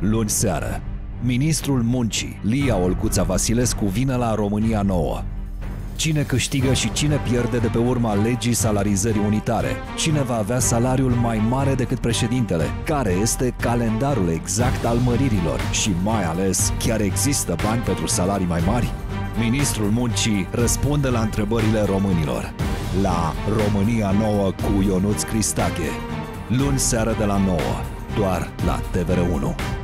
Luni seară, ministrul muncii, Lia Olcuța Vasilescu, vine la România Nouă. Cine câștigă și cine pierde de pe urma legii salarizării unitare? Cine va avea salariul mai mare decât președintele? Care este calendarul exact al măririlor? Și mai ales, chiar există bani pentru salarii mai mari? Ministrul muncii răspunde la întrebările românilor. La România Nouă cu Ionuț Cristache. Luni seară de la 9, doar la TVR1.